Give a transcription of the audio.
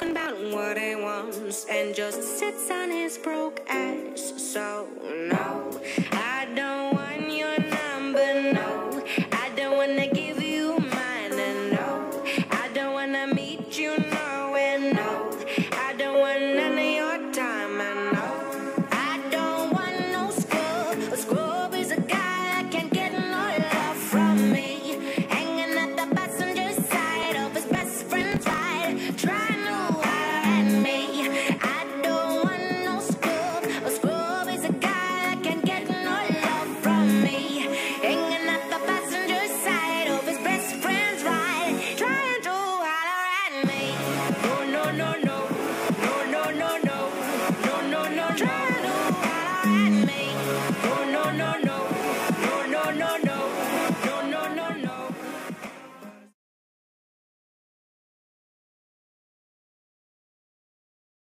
talking about what he wants and just sits on his broke ass. So, no, I don't want your number, no. I don't want to give you mine, and no. I don't want to meet you nowhere, no.